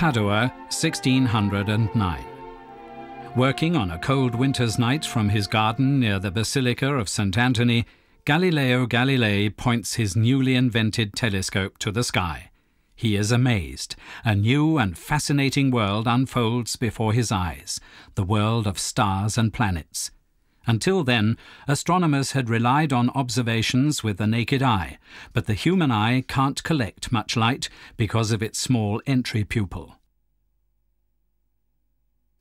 Padua, 1609. Working on a cold winter's night from his garden near the Basilica of St. Anthony, Galileo Galilei points his newly invented telescope to the sky. He is amazed. A new and fascinating world unfolds before his eyes the world of stars and planets. Until then, astronomers had relied on observations with the naked eye, but the human eye can't collect much light because of its small entry pupil.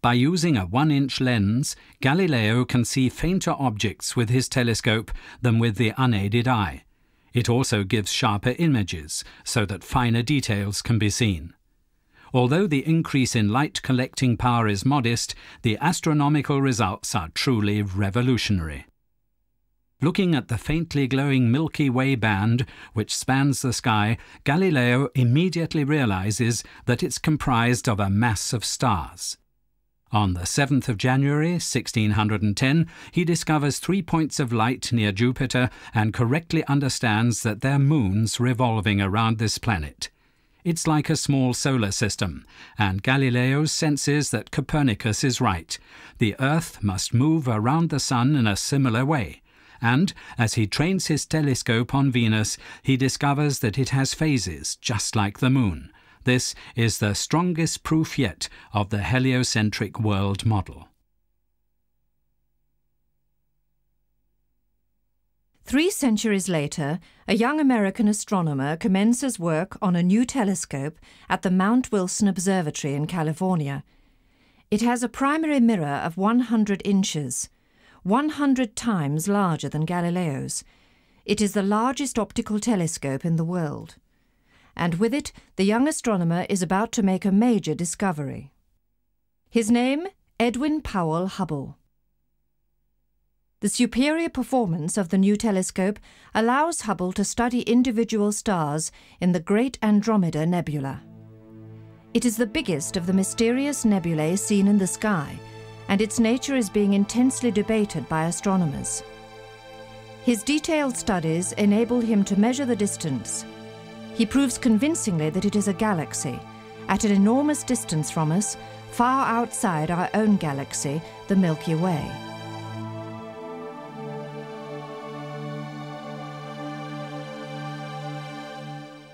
By using a one inch lens, Galileo can see fainter objects with his telescope than with the unaided eye. It also gives sharper images so that finer details can be seen. Although the increase in light collecting power is modest, the astronomical results are truly revolutionary. Looking at the faintly glowing Milky Way band which spans the sky, Galileo immediately realizes that it's comprised of a mass of stars. On the 7th of January 1610, he discovers three points of light near Jupiter and correctly understands that they're moons revolving around this planet. It's like a small solar system, and Galileo senses that Copernicus is right. The Earth must move around the Sun in a similar way. And as he trains his telescope on Venus, he discovers that it has phases, just like the Moon. This is the strongest proof yet of the heliocentric world model. Three centuries later, a young American astronomer commences work on a new telescope at the Mount Wilson Observatory in California. It has a primary mirror of 100 inches, 100 times larger than Galileo's. It is the largest optical telescope in the world and with it the young astronomer is about to make a major discovery. His name, Edwin Powell Hubble. The superior performance of the new telescope allows Hubble to study individual stars in the Great Andromeda Nebula. It is the biggest of the mysterious nebulae seen in the sky, and its nature is being intensely debated by astronomers. His detailed studies enable him to measure the distance he proves convincingly that it is a galaxy, at an enormous distance from us, far outside our own galaxy, the Milky Way.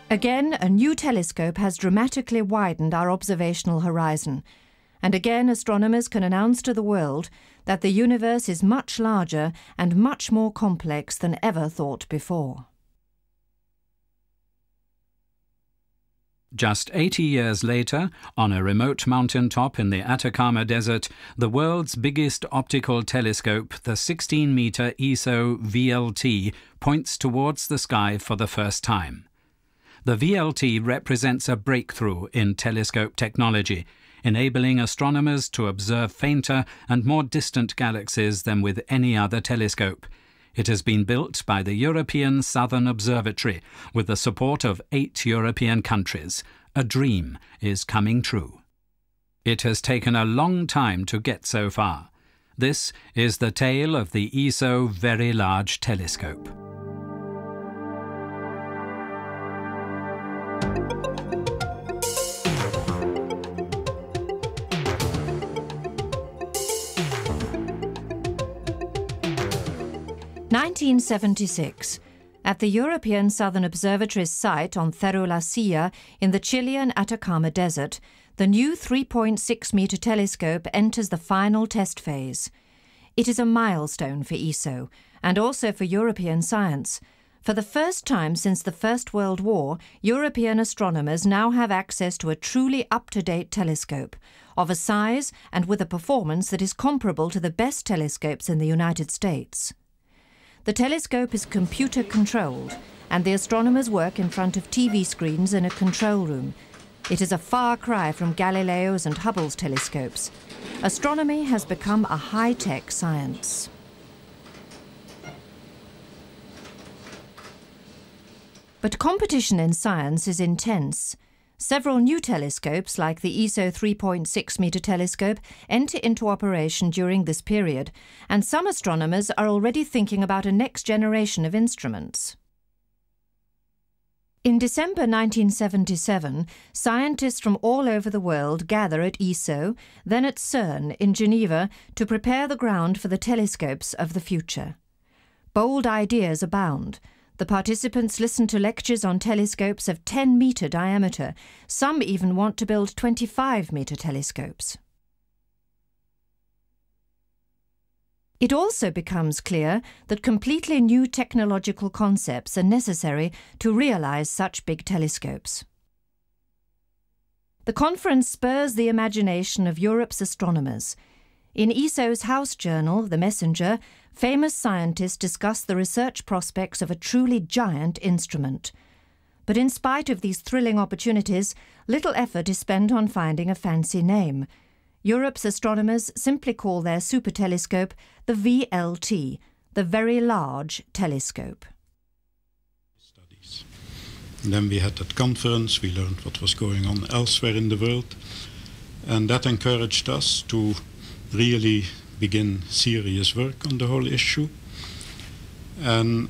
Again, a new telescope has dramatically widened our observational horizon, and again astronomers can announce to the world that the universe is much larger and much more complex than ever thought before. Just 80 years later, on a remote mountain top in the Atacama Desert, the world's biggest optical telescope, the 16 meter ESO VLT, points towards the sky for the first time. The VLT represents a breakthrough in telescope technology, enabling astronomers to observe fainter and more distant galaxies than with any other telescope. It has been built by the European Southern Observatory with the support of eight European countries. A dream is coming true. It has taken a long time to get so far. This is the tale of the ESO Very Large Telescope. 1976. At the European Southern Observatory's site on Cerro La Silla in the Chilean Atacama Desert, the new 3.6 metre telescope enters the final test phase. It is a milestone for ESO and also for European science. For the first time since the First World War, European astronomers now have access to a truly up to date telescope, of a size and with a performance that is comparable to the best telescopes in the United States. The telescope is computer controlled, and the astronomers work in front of TV screens in a control room. It is a far cry from Galileo's and Hubble's telescopes. Astronomy has become a high tech science. But competition in science is intense. Several new telescopes, like the ESO 3.6 metre telescope, enter into operation during this period, and some astronomers are already thinking about a next generation of instruments. In December 1977, scientists from all over the world gather at ESO, then at CERN in Geneva, to prepare the ground for the telescopes of the future. Bold ideas abound. The participants listen to lectures on telescopes of 10 metre diameter. Some even want to build 25 metre telescopes. It also becomes clear that completely new technological concepts are necessary to realise such big telescopes. The conference spurs the imagination of Europe's astronomers. In ESO's house journal, The Messenger, famous scientists discuss the research prospects of a truly giant instrument. But in spite of these thrilling opportunities, little effort is spent on finding a fancy name – Europe's astronomers simply call their super telescope the VLT, the Very Large Telescope. Studies. then we had that conference, we learned what was going on elsewhere in the world, and that encouraged us to really begin serious work on the whole issue. And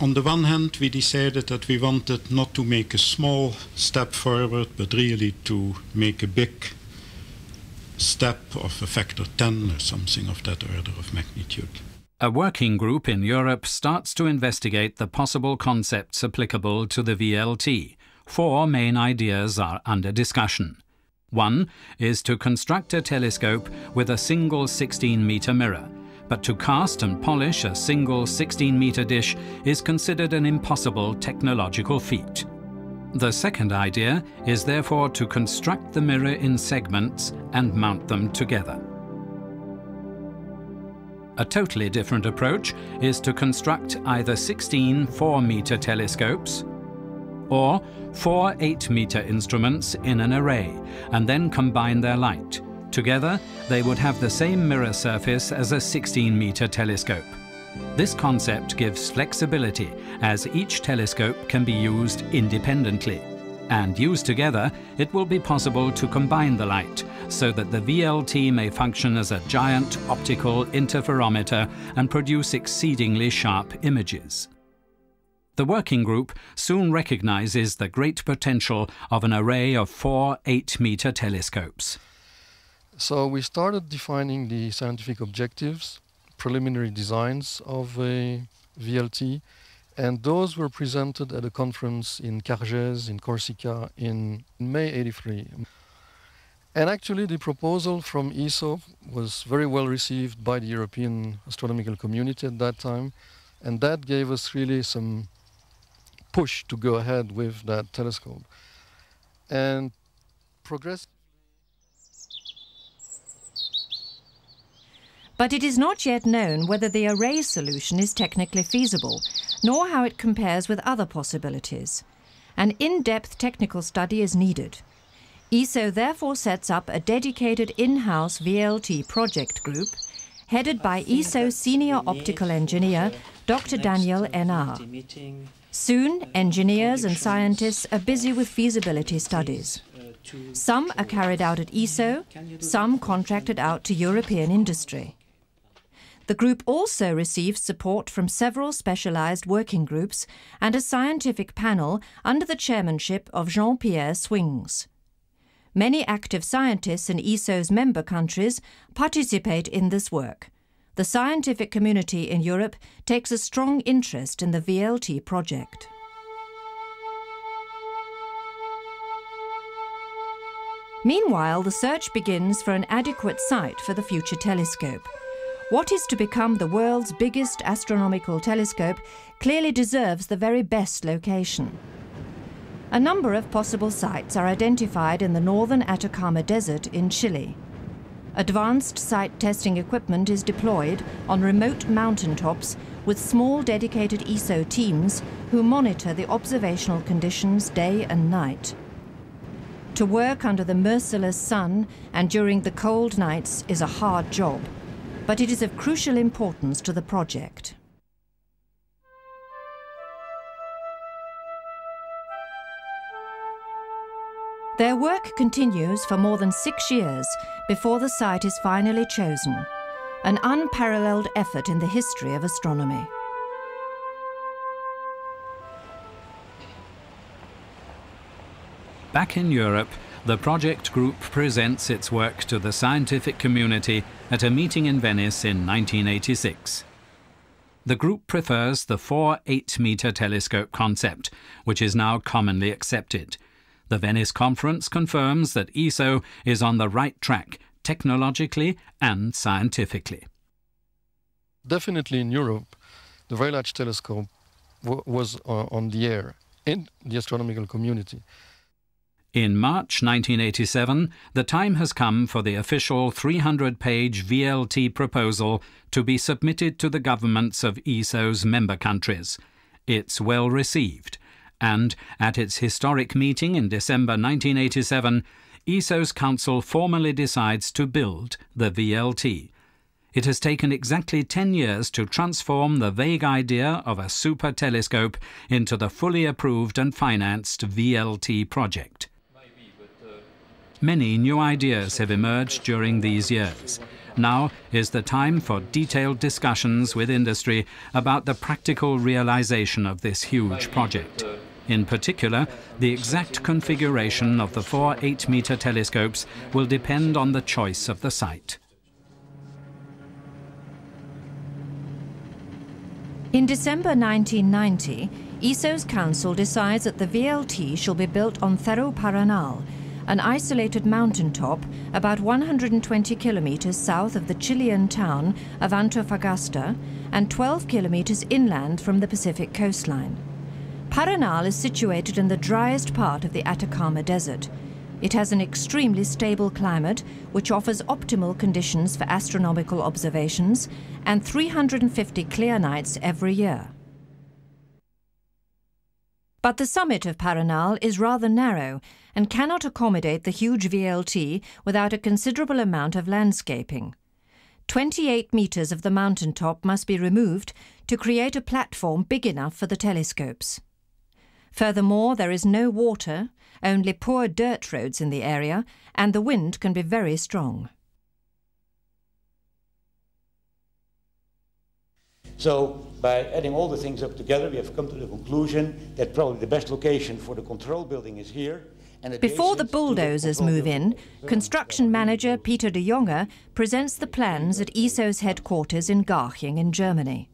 on the one hand, we decided that we wanted not to make a small step forward, but really to make a big step of a factor 10 or something of that order of magnitude. A working group in Europe starts to investigate the possible concepts applicable to the VLT. Four main ideas are under discussion. One is to construct a telescope with a single 16 metre mirror, but to cast and polish a single 16 metre dish is considered an impossible technological feat. The second idea is therefore to construct the mirror in segments and mount them together. A totally different approach is to construct either 16 4-meter telescopes or four 8-meter instruments in an array and then combine their light. Together, they would have the same mirror surface as a 16-meter telescope. This concept gives flexibility as each telescope can be used independently. And used together, it will be possible to combine the light so that the VLT may function as a giant optical interferometer and produce exceedingly sharp images. The working group soon recognizes the great potential of an array of four 8-meter telescopes. So we started defining the scientific objectives preliminary designs of a VLT, and those were presented at a conference in Cargèse in Corsica in May 83. And actually, the proposal from ESO was very well received by the European astronomical community at that time, and that gave us really some push to go ahead with that telescope. And progress. But it is not yet known whether the array solution is technically feasible, nor how it compares with other possibilities. An in-depth technical study is needed. ESO therefore sets up a dedicated in-house VLT project group headed by ESO senior optical engineer Dr. Daniel Enard. Soon, engineers and scientists are busy with feasibility studies. Some are carried out at ESO, some contracted out to European industry. The group also receives support from several specialised working groups and a scientific panel under the chairmanship of Jean Pierre Swings. Many active scientists in ESO's member countries participate in this work. The scientific community in Europe takes a strong interest in the VLT project. Meanwhile, the search begins for an adequate site for the future telescope. What is to become the world's biggest astronomical telescope clearly deserves the very best location. A number of possible sites are identified in the northern Atacama Desert in Chile. Advanced site testing equipment is deployed on remote mountaintops with small dedicated ESO teams who monitor the observational conditions day and night. To work under the merciless sun and during the cold nights is a hard job but it is of crucial importance to the project. Their work continues for more than six years before the site is finally chosen, an unparalleled effort in the history of astronomy. Back in Europe, the project group presents its work to the scientific community at a meeting in Venice in 1986. The group prefers the 4 8 metre telescope concept, which is now commonly accepted. The Venice conference confirms that ESO is on the right track, technologically and scientifically. Definitely in Europe, the Very Large Telescope was uh, on the air in the astronomical community. In March 1987, the time has come for the official 300 page VLT proposal to be submitted to the governments of ESO's member countries. It's well received, and at its historic meeting in December 1987, ESO's council formally decides to build the VLT. It has taken exactly 10 years to transform the vague idea of a super telescope into the fully approved and financed VLT project. Many new ideas have emerged during these years. Now is the time for detailed discussions with industry about the practical realization of this huge project. In particular, the exact configuration of the four 8 meter telescopes will depend on the choice of the site. In December 1990, ESO's council decides that the VLT shall be built on Cerro Paranal, an isolated mountaintop about 120 kilometers south of the Chilean town of Antofagasta and 12 kilometers inland from the Pacific coastline. Paranal is situated in the driest part of the Atacama Desert. It has an extremely stable climate which offers optimal conditions for astronomical observations and 350 clear nights every year. But the summit of Paranal is rather narrow and cannot accommodate the huge VLT without a considerable amount of landscaping. 28 metres of the mountaintop must be removed to create a platform big enough for the telescopes. Furthermore, there is no water, only poor dirt roads in the area, and the wind can be very strong. So by adding all the things up together, we have come to the conclusion that probably the best location for the control building is here. Before the bulldozers move in, construction manager Peter de Jonge presents the plans at ESO's headquarters in Garching in Germany.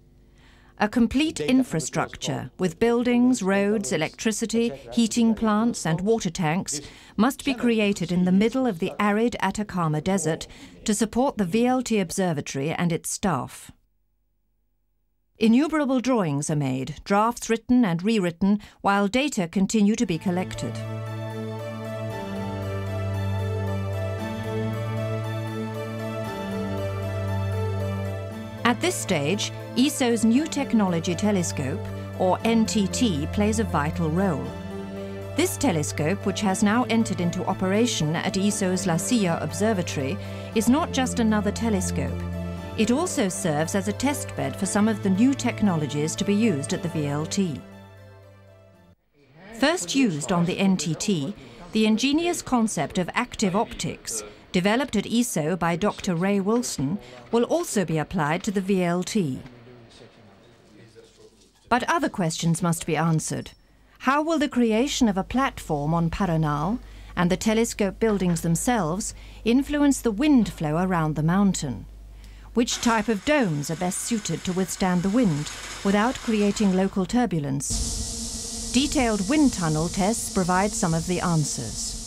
A complete infrastructure with buildings, roads, electricity, heating plants and water tanks must be created in the middle of the arid Atacama Desert to support the VLT Observatory and its staff. Innumerable drawings are made, drafts written and rewritten, while data continue to be collected. At this stage, ESO's New Technology Telescope, or NTT, plays a vital role. This telescope, which has now entered into operation at ESO's La Silla Observatory, is not just another telescope. It also serves as a testbed for some of the new technologies to be used at the VLT. First used on the NTT, the ingenious concept of active optics developed at ESO by Dr. Ray Wilson, will also be applied to the VLT. But other questions must be answered. How will the creation of a platform on Paranal and the telescope buildings themselves influence the wind flow around the mountain? Which type of domes are best suited to withstand the wind without creating local turbulence? Detailed wind tunnel tests provide some of the answers.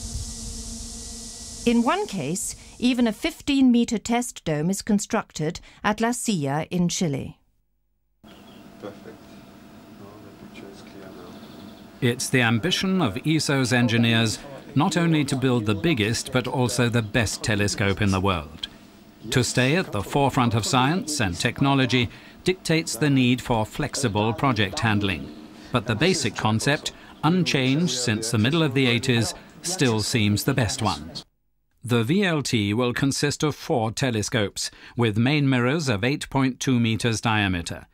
In one case, even a 15 metre test dome is constructed at La Silla in Chile. It's the ambition of ESO's engineers not only to build the biggest but also the best telescope in the world. To stay at the forefront of science and technology dictates the need for flexible project handling. But the basic concept, unchanged since the middle of the 80s, still seems the best one. The VLT will consist of four telescopes, with main mirrors of 8.2 meters diameter.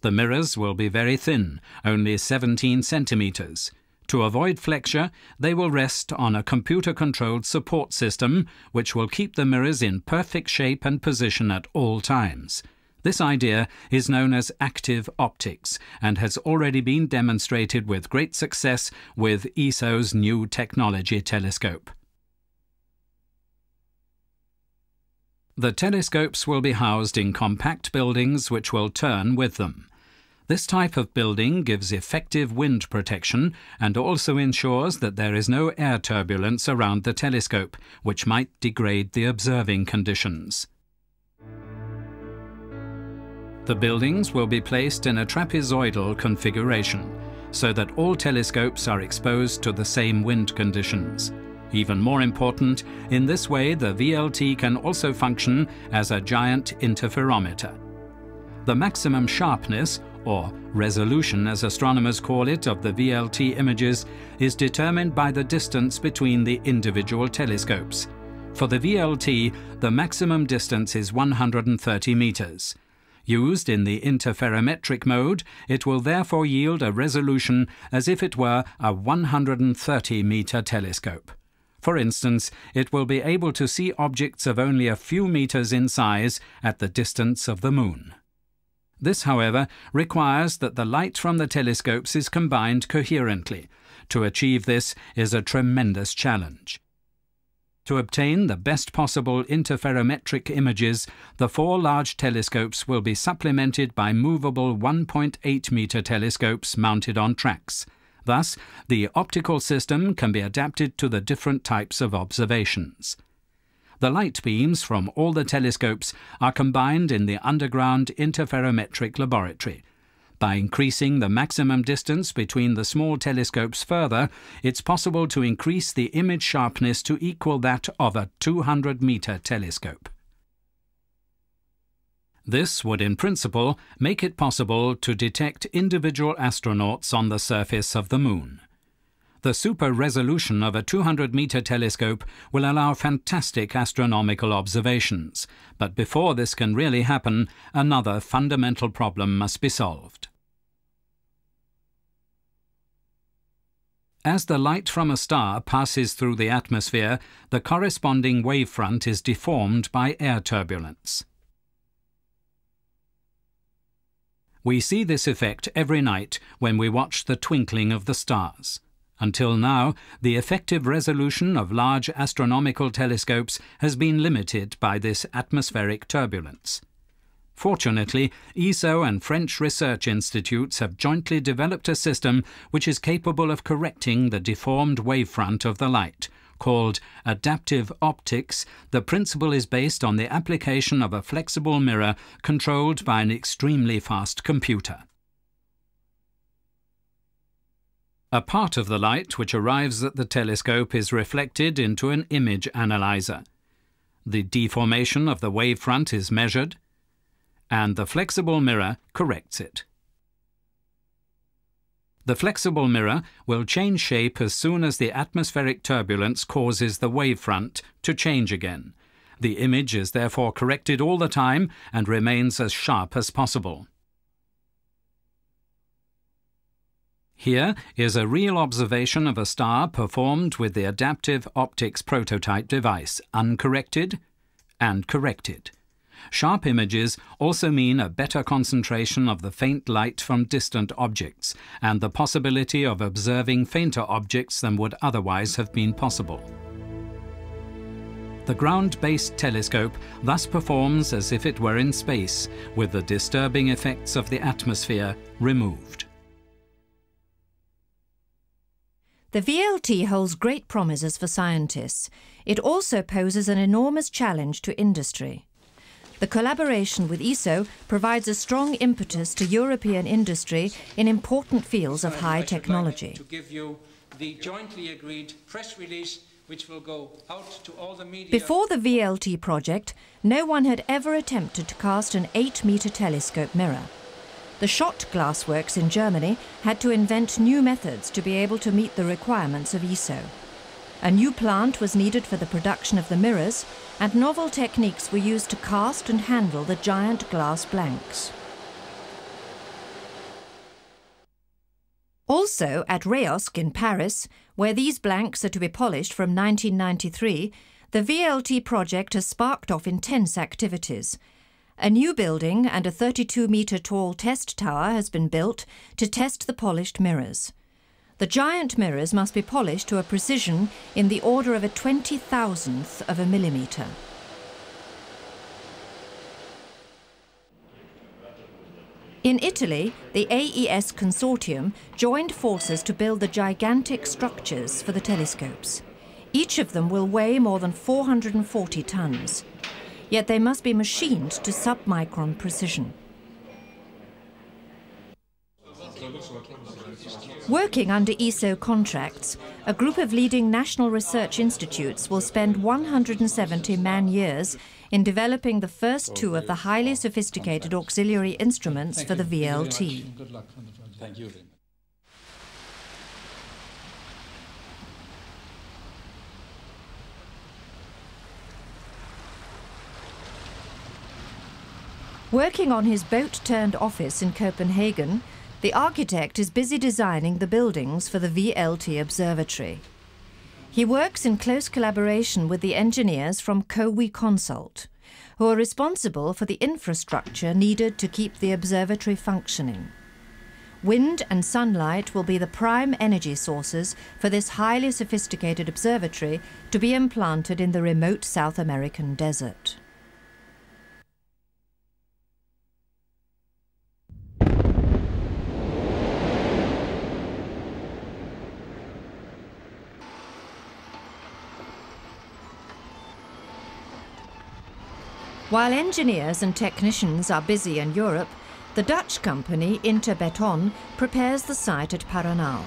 The mirrors will be very thin, only 17 centimeters. To avoid flexure, they will rest on a computer-controlled support system, which will keep the mirrors in perfect shape and position at all times. This idea is known as active optics and has already been demonstrated with great success with ESO's new technology telescope. The telescopes will be housed in compact buildings which will turn with them. This type of building gives effective wind protection and also ensures that there is no air turbulence around the telescope, which might degrade the observing conditions. The buildings will be placed in a trapezoidal configuration, so that all telescopes are exposed to the same wind conditions. Even more important, in this way the VLT can also function as a giant interferometer. The maximum sharpness, or resolution as astronomers call it, of the VLT images is determined by the distance between the individual telescopes. For the VLT, the maximum distance is 130 meters. Used in the interferometric mode, it will therefore yield a resolution as if it were a 130 meter telescope. For instance, it will be able to see objects of only a few meters in size at the distance of the Moon. This, however, requires that the light from the telescopes is combined coherently. To achieve this is a tremendous challenge. To obtain the best possible interferometric images, the four large telescopes will be supplemented by movable 1.8 meter telescopes mounted on tracks. Thus, the optical system can be adapted to the different types of observations. The light beams from all the telescopes are combined in the underground interferometric laboratory. By increasing the maximum distance between the small telescopes further, it's possible to increase the image sharpness to equal that of a 200 meter telescope. This would in principle make it possible to detect individual astronauts on the surface of the Moon. The super resolution of a 200 meter telescope will allow fantastic astronomical observations, but before this can really happen, another fundamental problem must be solved. As the light from a star passes through the atmosphere, the corresponding wavefront is deformed by air turbulence. We see this effect every night when we watch the twinkling of the stars. Until now, the effective resolution of large astronomical telescopes has been limited by this atmospheric turbulence. Fortunately, ESO and French research institutes have jointly developed a system which is capable of correcting the deformed wavefront of the light. Called adaptive optics, the principle is based on the application of a flexible mirror controlled by an extremely fast computer. A part of the light which arrives at the telescope is reflected into an image analyzer. The deformation of the wavefront is measured, and the flexible mirror corrects it. The flexible mirror will change shape as soon as the atmospheric turbulence causes the wavefront to change again. The image is therefore corrected all the time and remains as sharp as possible. Here is a real observation of a star performed with the adaptive optics prototype device, uncorrected and corrected. Sharp images also mean a better concentration of the faint light from distant objects and the possibility of observing fainter objects than would otherwise have been possible. The ground-based telescope thus performs as if it were in space, with the disturbing effects of the atmosphere removed. The VLT holds great promises for scientists. It also poses an enormous challenge to industry. The collaboration with ESO provides a strong impetus to European industry in important fields of high technology. To give you the jointly agreed press release which will go out to all the media. Before the VLT project, no one had ever attempted to cast an 8-metre telescope mirror. The Schott Glassworks in Germany had to invent new methods to be able to meet the requirements of ESO. A new plant was needed for the production of the mirrors, and novel techniques were used to cast and handle the giant glass blanks. Also, at Reosc in Paris, where these blanks are to be polished from 1993, the VLT project has sparked off intense activities, A new building and a 32 metre tall test tower has been built to test the polished mirrors. The giant mirrors must be polished to a precision in the order of a 20,000th of a millimetre. In Italy, the AES consortium joined forces to build the gigantic structures for the telescopes. Each of them will weigh more than 440 tons. Yet they must be machined to submicron precision. Working under ESO contracts, a group of leading national research institutes will spend 170 man years in developing the first two of the highly sophisticated auxiliary instruments for the VLT. Thank you. Working on his boat-turned office in Copenhagen, the architect is busy designing the buildings for the VLT observatory. He works in close collaboration with the engineers from COWI Consult, who are responsible for the infrastructure needed to keep the observatory functioning. Wind and sunlight will be the prime energy sources for this highly sophisticated observatory to be implanted in the remote South American desert. While engineers and technicians are busy in Europe, the Dutch company Interbeton prepares the site at Paranal.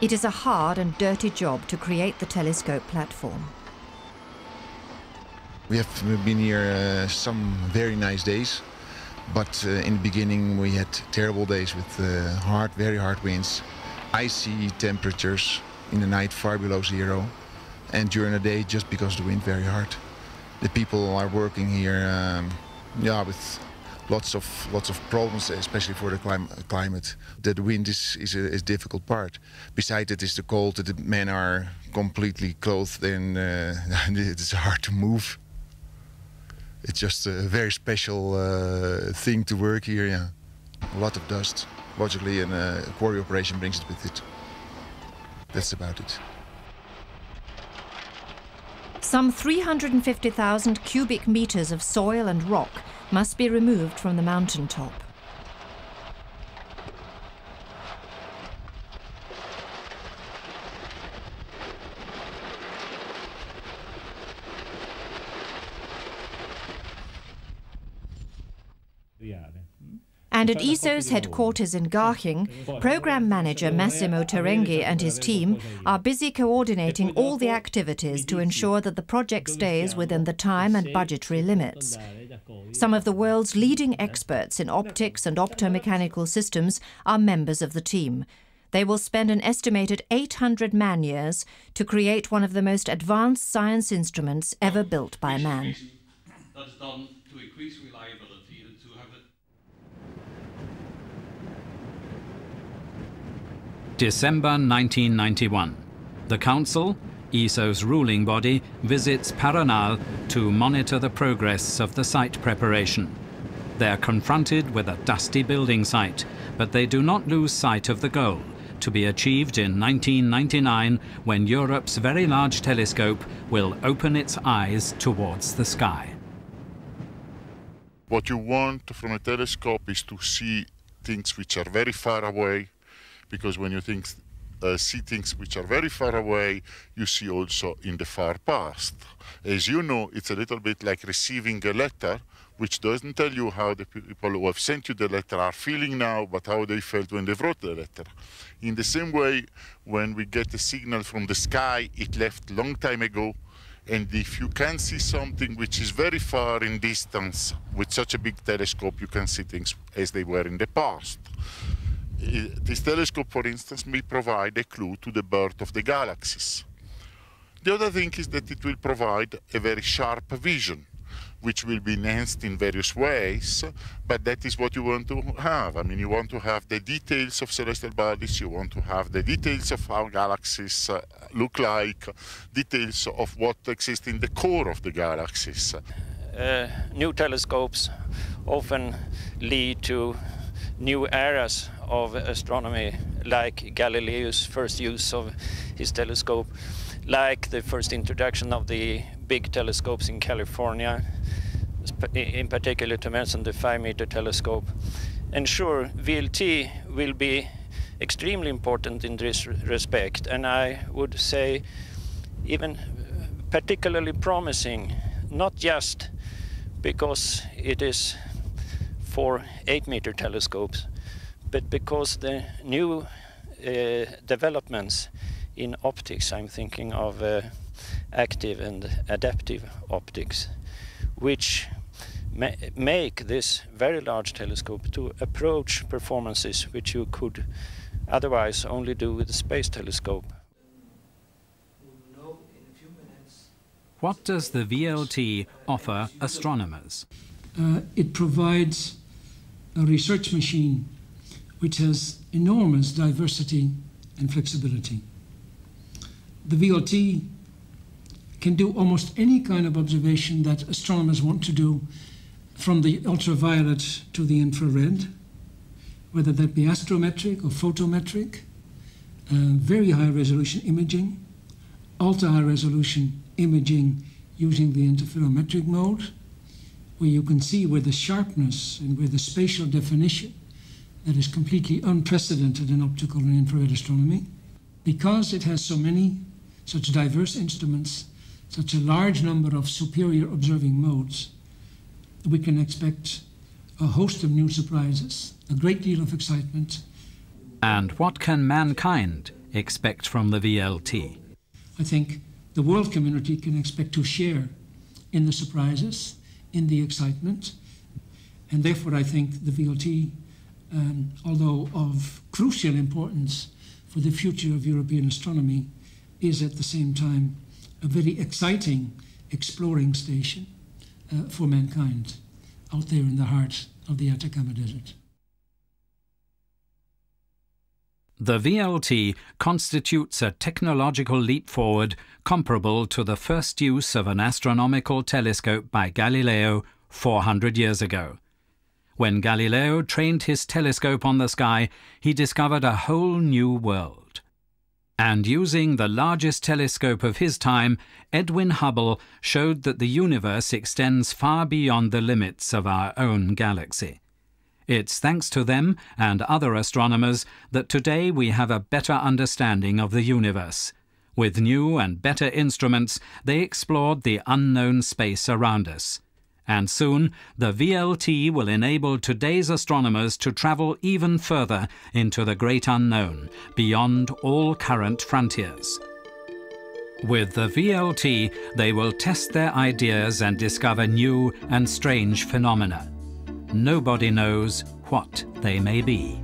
It is a hard and dirty job to create the telescope platform. We have been here uh, some very nice days, but uh, in the beginning we had terrible days with uh, hard, very hard winds, icy temperatures in the night far below zero, and during the day just because the wind very hard the people are working here, um, yeah, with lots of lots of problems, especially for the clim climate. The wind is is a, is difficult part. Besides it is the cold. The men are completely clothed and uh, it's hard to move. It's just a very special uh, thing to work here. Yeah, a lot of dust, logically, and a uh, quarry operation brings it with it. That's about it. Some 350,000 cubic metres of soil and rock must be removed from the mountaintop. And at ESO's headquarters in Garching, program manager Massimo Tarenghi and his team are busy coordinating all the activities to ensure that the project stays within the time and budgetary limits. Some of the world's leading experts in optics and optomechanical systems are members of the team. They will spend an estimated 800 man years to create one of the most advanced science instruments ever built by man. December 1991. The Council, ESO's ruling body, visits Paranal to monitor the progress of the site preparation. They are confronted with a dusty building site, but they do not lose sight of the goal, to be achieved in 1999 when Europe's very large telescope will open its eyes towards the sky. What you want from a telescope is to see things which are very far away because when you think uh, see things which are very far away, you see also in the far past. As you know, it's a little bit like receiving a letter which doesn't tell you how the people who have sent you the letter are feeling now, but how they felt when they wrote the letter. In the same way, when we get a signal from the sky, it left long time ago, and if you can see something which is very far in distance with such a big telescope, you can see things as they were in the past this telescope, for instance, may provide a clue to the birth of the galaxies. The other thing is that it will provide a very sharp vision, which will be enhanced in various ways, but that is what you want to have. I mean, you want to have the details of celestial bodies, you want to have the details of how galaxies uh, look like, details of what exists in the core of the galaxies. uh, new telescopes often lead to new eras of astronomy, like Galileo's first use of his telescope, like the first introduction of the big telescopes in California, in particular to mention the 5 meter telescope. And sure, VLT will be extremely important in this respect, and I would say even particularly promising, not just because it is four 8 meter telescopes, but because the new uh, developments in optics, I'm thinking of uh, active and adaptive optics, which ma make this very large telescope to approach performances which you could otherwise only do with a space telescope. What does the VLT offer astronomers? Uh, it provides a research machine which has enormous diversity and flexibility. The VLT can do almost any kind of observation that astronomers want to do from the ultraviolet to the infrared, whether that be astrometric or photometric, uh, very high resolution imaging, ultra high resolution imaging using the interferometric mode, where you can see with the sharpness and with the spatial definition that is completely unprecedented in optical and infrared astronomy. Because it has so many, such diverse instruments, such a large number of superior observing modes, we can expect a host of new surprises, a great deal of excitement. And what can mankind expect from the VLT? I think the world community can expect to share in the surprises, in the excitement, and therefore I think the VLT, um, although of crucial importance for the future of European astronomy, is at the same time a very exciting exploring station uh, for mankind out there in the heart of the Atacama Desert. The VLT constitutes a technological leap forward comparable to the first use of an astronomical telescope by Galileo 400 years ago. When Galileo trained his telescope on the sky, he discovered a whole new world. And using the largest telescope of his time, Edwin Hubble showed that the universe extends far beyond the limits of our own galaxy. It's thanks to them and other astronomers that today we have a better understanding of the universe. With new and better instruments, they explored the unknown space around us. And soon, the VLT will enable today's astronomers to travel even further into the great unknown, beyond all current frontiers. With the VLT, they will test their ideas and discover new and strange phenomena. Nobody knows what they may be.